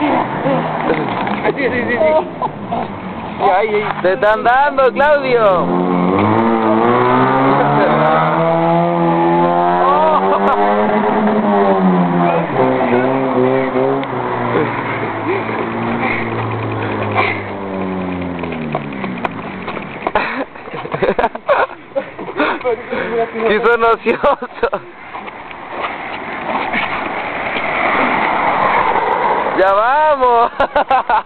Sí, sí, sí, sí. Ahí, ahí. ¡Te están dando, Claudio! ¡Sí son ociosos! ¡Ya vamos!